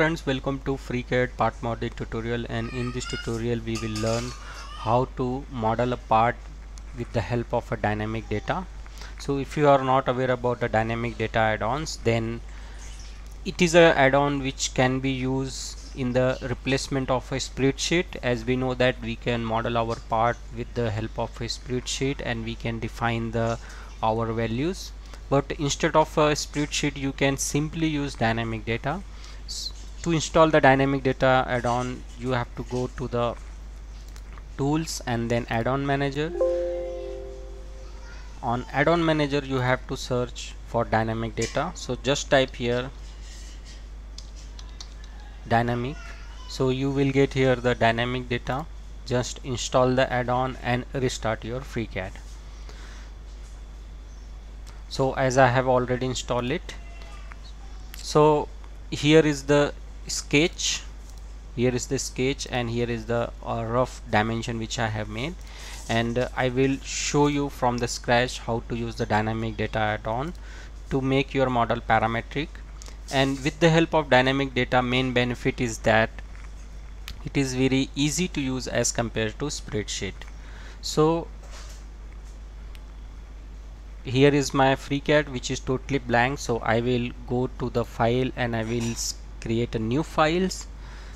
friends welcome to FreeCAD part modeling tutorial. And in this tutorial we will learn how to model a part with the help of a dynamic data. So if you are not aware about the dynamic data add-ons then it is a add-on which can be used in the replacement of a spreadsheet. As we know that we can model our part with the help of a spreadsheet and we can define the our values. But instead of a spreadsheet you can simply use dynamic data to install the dynamic data add-on you have to go to the tools and then add-on manager. On add-on manager you have to search for dynamic data. So just type here dynamic. So you will get here the dynamic data. Just install the add-on and restart your FreeCAD so as I have already installed it. So here is the sketch. Here is the sketch and here is the uh, rough dimension which I have made. And uh, I will show you from the scratch how to use the dynamic data add-on to make your model parametric. And with the help of dynamic data main benefit is that it is very easy to use as compared to spreadsheet. So here is my FreeCAD which is totally blank. So I will go to the file and I will create a new files.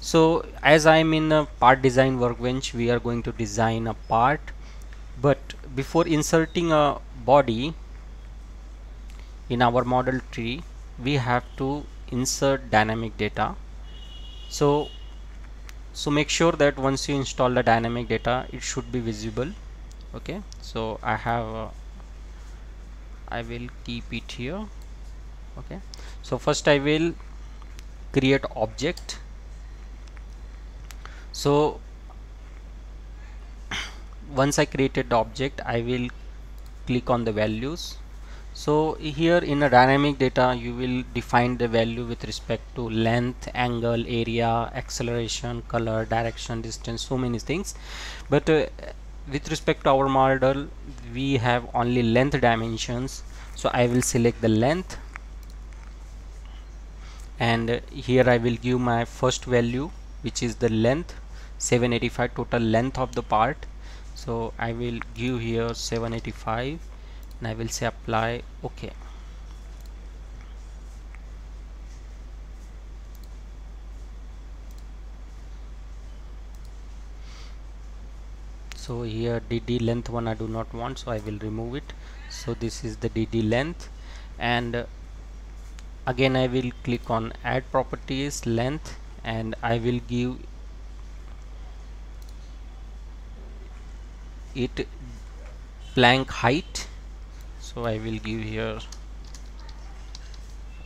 So as I'm in a part design workbench we are going to design a part. But before inserting a body in our model tree we have to insert dynamic data. So so make sure that once you install the dynamic data it should be visible. Okay? So I have uh, I will keep it here. Okay? So first I will create object. So once I created the object I will click on the values. So here in a dynamic data you will define the value with respect to length angle area acceleration color direction distance so many things. But uh, with respect to our model we have only length dimensions. So I will select the length and here I will give my first value which is the length 785 total length of the part. So I will give here 785 and I will say apply OK. So here dd length one I do not want so I will remove it. So this is the dd length. And again I will click on add properties length and I will give it blank height. So I will give here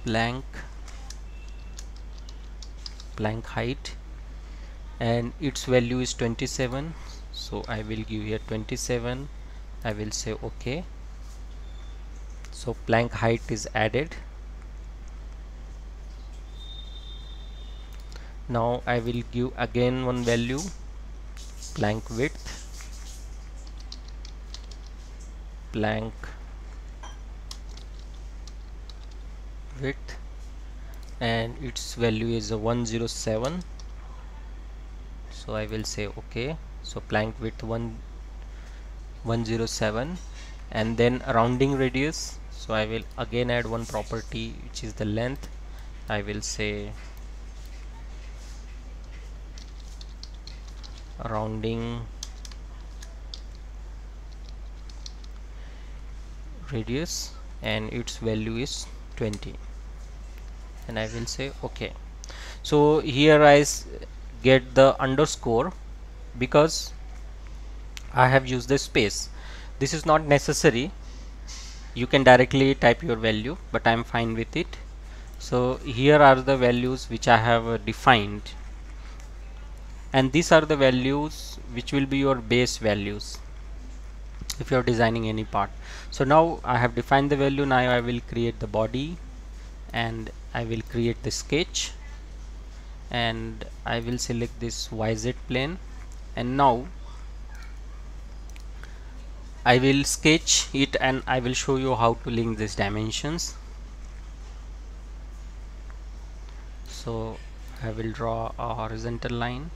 blank blank height. And its value is 27 so I will give here 27 I will say OK so blank height is added now I will give again one value blank width blank width and its value is a 107 so I will say okay. So blank width 1 107 and then rounding radius. So I will again add one property which is the length. I will say rounding radius and its value is 20 and I will say okay. So here I get the underscore because I have used the space. This is not necessary. You can directly type your value but I'm fine with it. So here are the values which I have uh, defined and these are the values which will be your base values if you are designing any part. So now I have defined the value. Now I will create the body and I will create the sketch. And I will select this YZ plane. And now I will sketch it and I will show you how to link these dimensions. So I will draw a horizontal line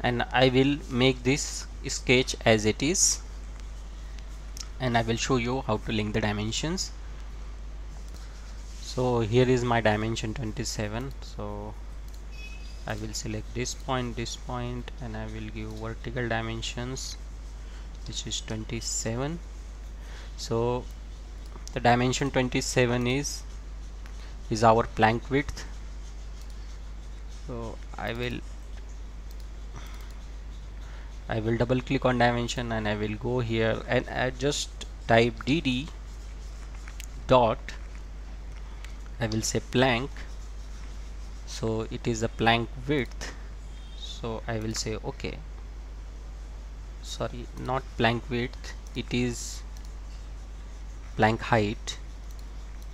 and I will make this sketch as it is. And I will show you how to link the dimensions. So here is my dimension 27 so I will select this point this point and I will give vertical dimensions which is 27 so the dimension 27 is is our plank width. So I will I will double click on dimension and I will go here and I just type dd dot I will say plank. So it is a plank width. So I will say okay. Sorry not plank width. It is plank height.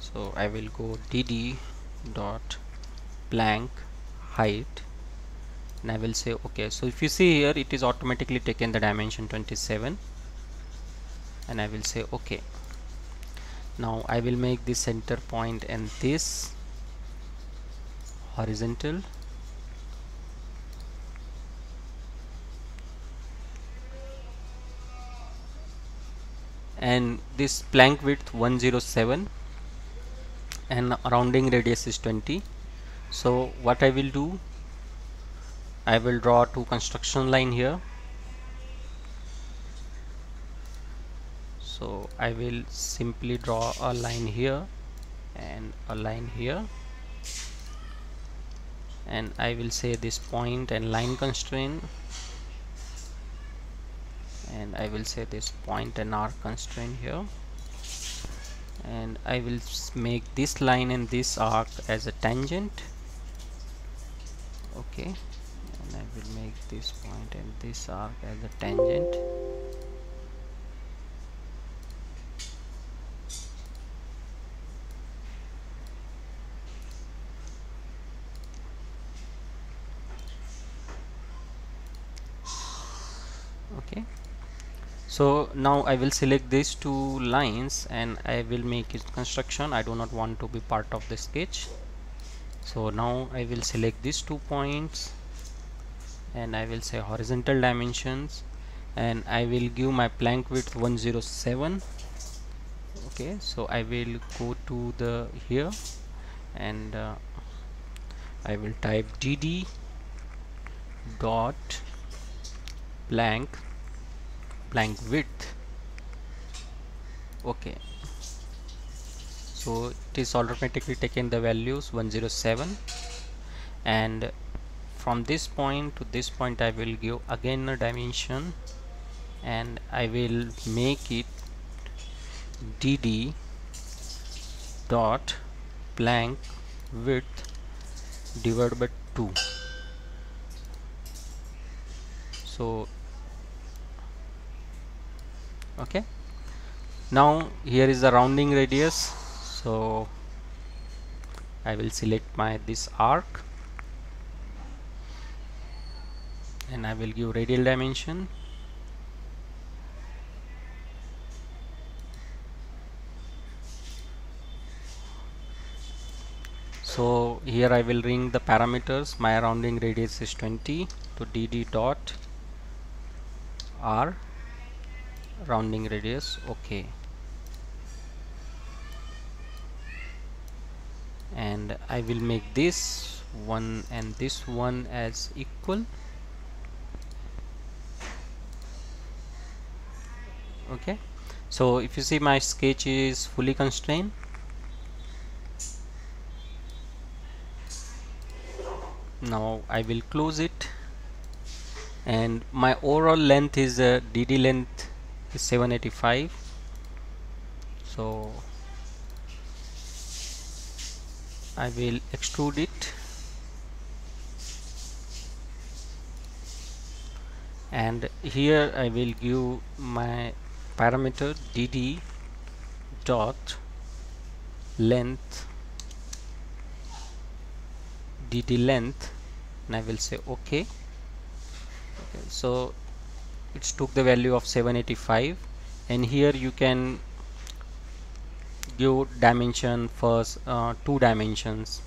So I will go dd dot plank height and I will say okay. So if you see here it is automatically taken the dimension 27 and I will say okay. Now I will make the center point and this horizontal. And this plank width 107 and rounding radius is 20 so what I will do I will draw two construction line here. So I will simply draw a line here and a line here. And I will say this point and line constraint. And I will say this point and arc constraint here. And I will make this line and this arc as a tangent. Okay I will make this point and this arc as a tangent. Okay. So now I will select these two lines and I will make it construction. I do not want to be part of the sketch. So now I will select these two points and I will say horizontal dimensions and I will give my plank width 107 okay so I will go to the here and uh, I will type dd dot plank plank width. Okay so it is automatically taken the values 107 and from this point to this point I will give again a dimension and I will make it dd dot blank width divided by 2 so okay. Now here is the rounding radius. So I will select my this arc and I will give radial dimension. So here I will ring the parameters. My rounding radius is 20 to dd dot r. Rounding radius okay. And I will make this one and this one as equal okay. So if you see my sketch is fully constrained. Now I will close it. And my overall length is uh, DD length is 785 so I will extrude it. And here I will give my parameter dd dot length. Dd length. And I will say okay, okay so it took the value of 785 and here you can give dimension first uh, two dimensions.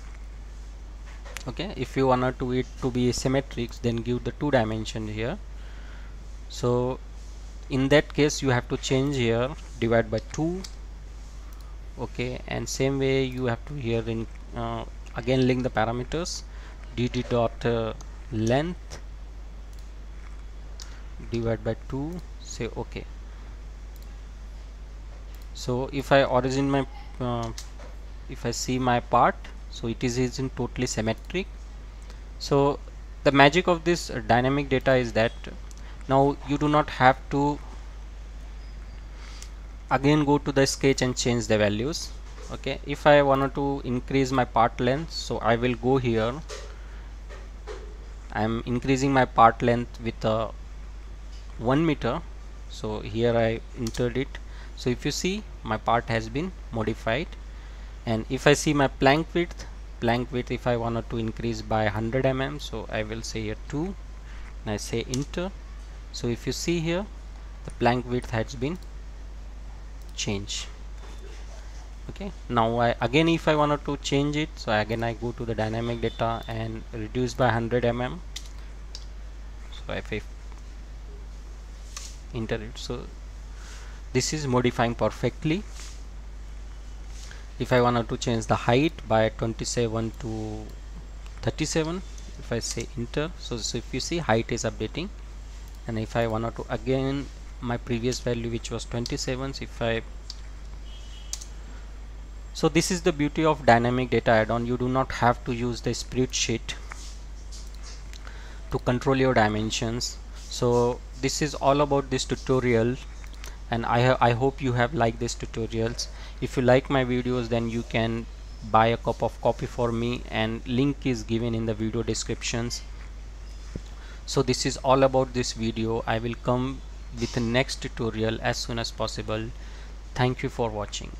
Okay if you want to it to be symmetric then give the two dimension here. So in that case you have to change here divide by 2 okay? And same way you have to here in uh, again link the parameters dd dot uh, length divide by 2 say okay. So if I origin my uh, if I see my part so it is in totally symmetric. So the magic of this dynamic data is that now you do not have to again go to the sketch and change the values. Okay? If I wanted to increase my part length so I will go here. I am increasing my part length with a 1 meter. So here I entered it. So if you see my part has been modified. And if I see my plank width plank width if I wanted to increase by 100 mm so I will say here 2 and I say enter so if you see here the plank width has been changed. Okay. Now I again if I wanted to change it so again I go to the dynamic data and reduce by 100 mm. So if I enter it so this is modifying perfectly. If I wanted to change the height by 27 to 37 if I say enter so, so if you see height is updating and if I wanted to again my previous value which was 27 so if I so this is the beauty of dynamic data add-on. You do not have to use the spreadsheet to control your dimensions. So this is all about this tutorial and I, I hope you have liked these tutorials. If you like my videos then you can buy a cup of coffee for me and link is given in the video descriptions so this is all about this video. I will come with the next tutorial as soon as possible. Thank you for watching